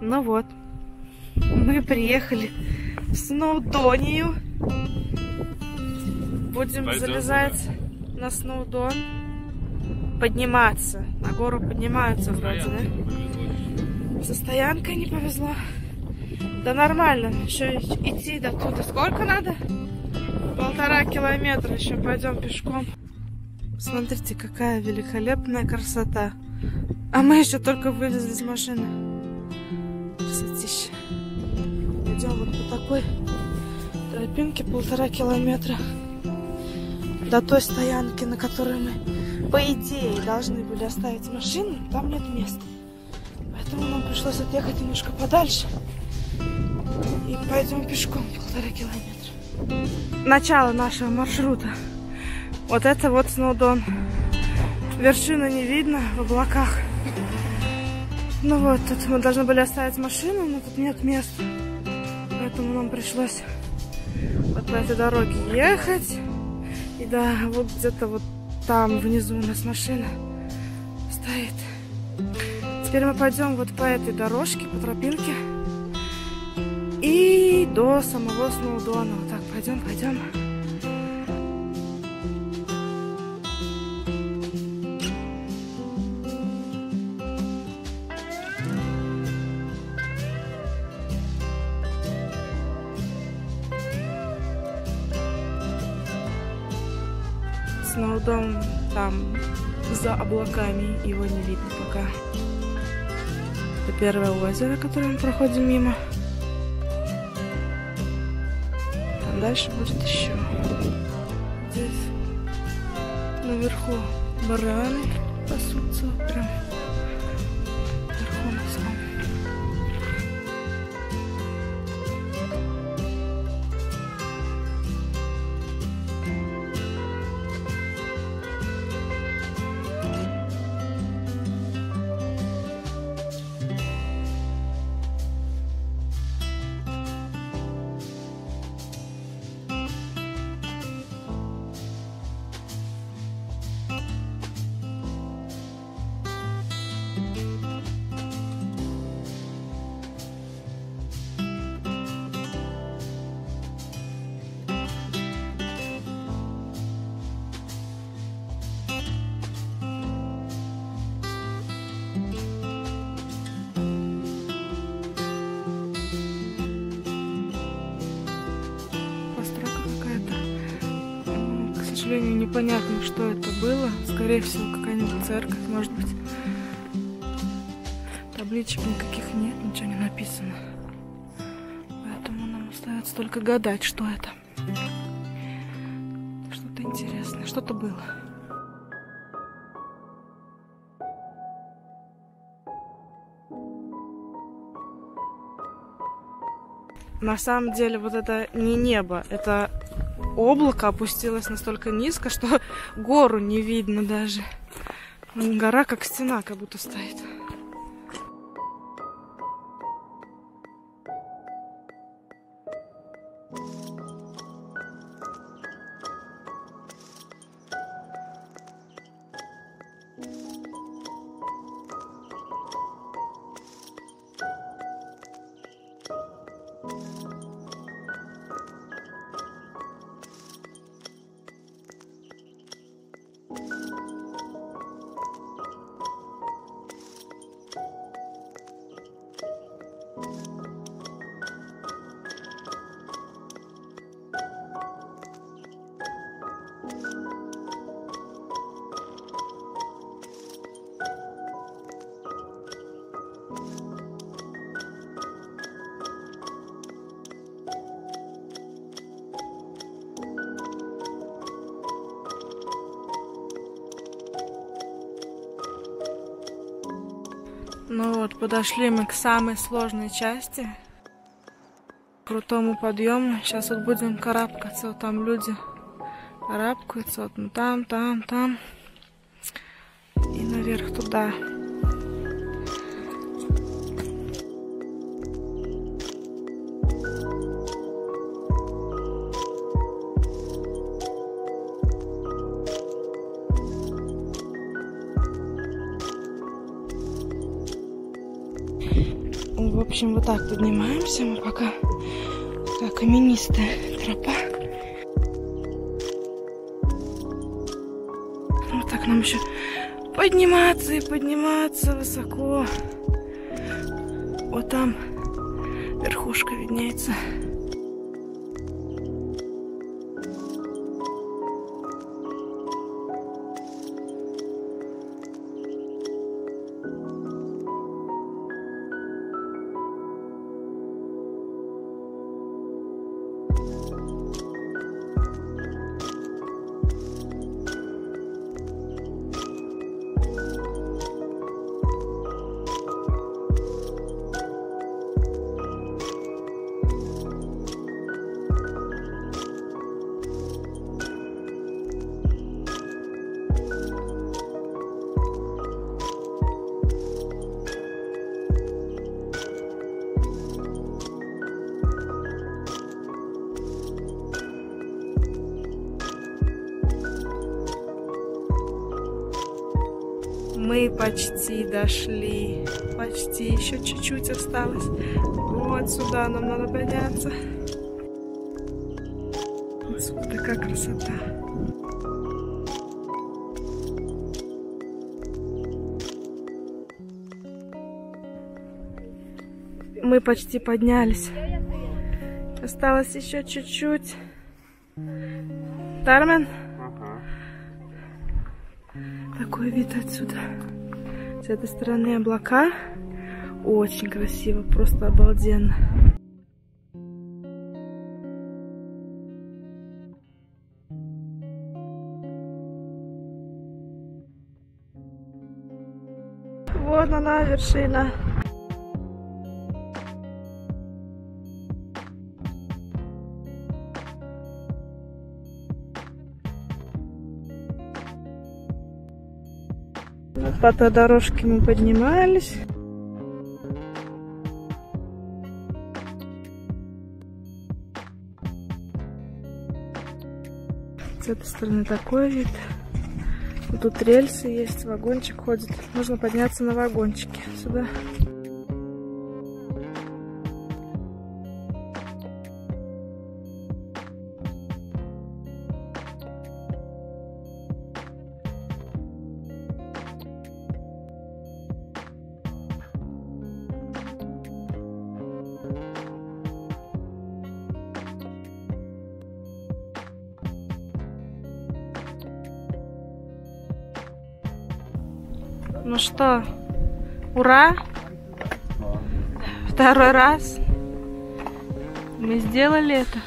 Ну вот, мы приехали в Сноудонию. Будем Пойдем залезать на Сноудон. Подниматься. На гору поднимаются вроде, да? Со стоянкой не повезло. Да нормально. Еще идти до туда сколько надо? Полтора километра. Еще пойдем пешком. Смотрите, какая великолепная красота. А мы еще только вылезли из машины. Идем вот по такой тропинке полтора километра до той стоянки, на которой мы, по идее, должны были оставить машину. Там нет места. Поэтому нам пришлось отъехать немножко подальше. И пойдем пешком полтора километра. Начало нашего маршрута. Вот это вот Сноудон. Вершины не видно в облаках. Ну вот, тут мы должны были оставить машину, но тут нет места. Поэтому нам пришлось вот по этой дороге ехать. И да, вот где-то вот там внизу у нас машина стоит. Теперь мы пойдем вот по этой дорожке, по тропинке. И до самого Сноудона. Вот так, пойдем, пойдем. За облаками, его не видно пока. Это первое озеро, которое мы проходим мимо. Там дальше будет еще. Здесь наверху бараны сожалению, непонятно, что это было. Скорее всего, какая-нибудь церковь, может быть. Табличек никаких нет, ничего не написано. Поэтому нам остается только гадать, что это. Что-то интересное, что-то было. На самом деле вот это не небо, это облако опустилось настолько низко, что гору не видно даже. Гора как стена как будто стоит. Ну вот, подошли мы к самой сложной части. Крутому подъему. Сейчас вот будем карабкаться. Вот там люди карабкаются. Вот ну, там, там, там. И наверх туда. Общем, вот так поднимаемся мы пока. Такая каменистая тропа. Вот так нам еще подниматься и подниматься высоко. Вот там верхушка виднеется. Почти дошли. Почти. Еще чуть-чуть осталось. Вот сюда нам надо подняться. Вот такая красота. Мы почти поднялись. Осталось еще чуть-чуть. Дармен? Такой вид отсюда. С этой стороны облака. Очень красиво, просто обалденно. Вот она, вершина. По дорожке мы поднимались. С этой стороны такой вид. Тут рельсы есть, вагончик ходит. Можно подняться на вагончике сюда. Ну что, ура! Второй раз мы сделали это.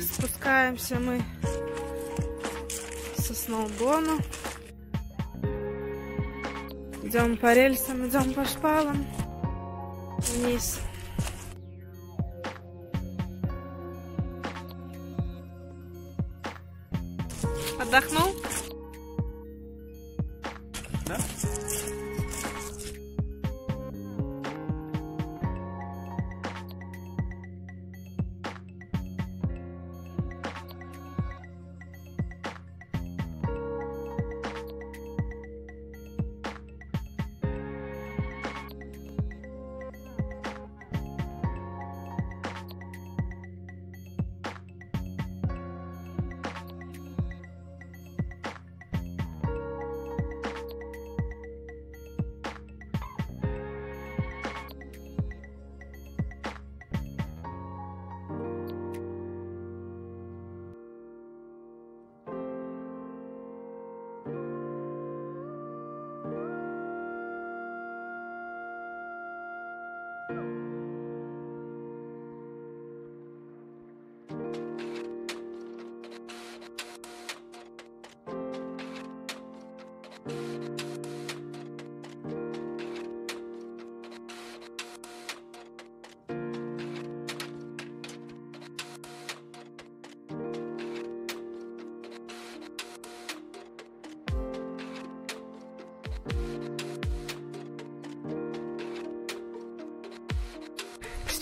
Спускаемся мы со сноубона. Идем по рельсам, идем по шпалам вниз. Отдохнул?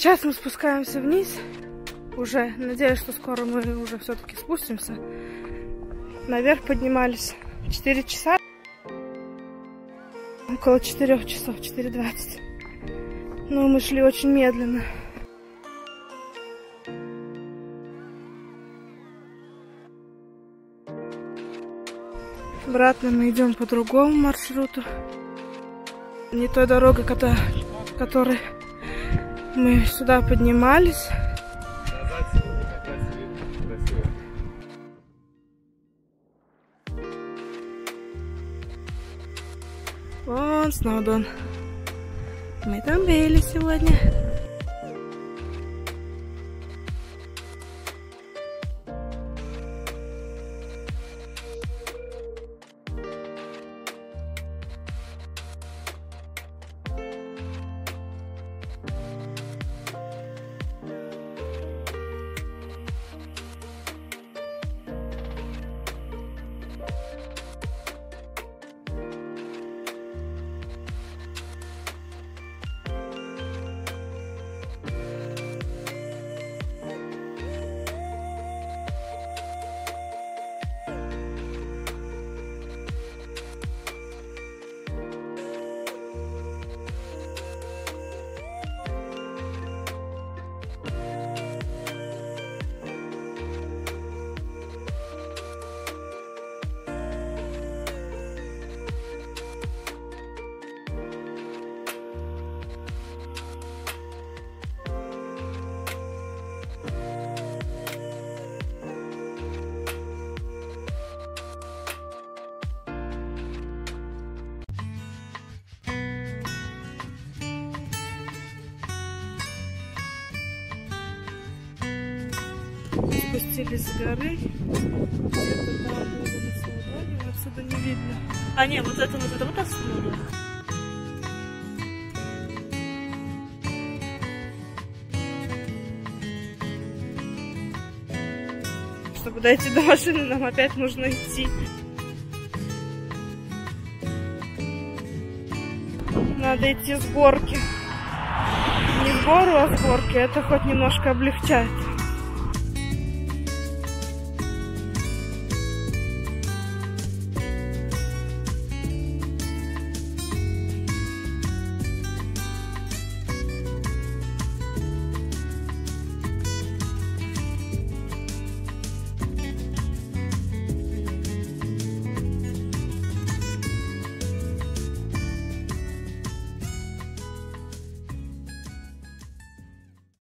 Сейчас мы спускаемся вниз. Уже надеюсь, что скоро мы уже все-таки спустимся. Наверх поднимались 4 часа. Около 4 часов, 4.20. Но мы шли очень медленно. Обратно мы идем по другому маршруту. Не той дорогой, которой мы сюда поднимались. Вон Сноудон. Мы там были сегодня. Спустились с горы. Где-то отсюда не видно. А, нет, вот это вот это вот отсюда. Чтобы дойти до машины, нам опять нужно идти. Надо идти с горки. Не в гору, а с горки. Это хоть немножко облегчает.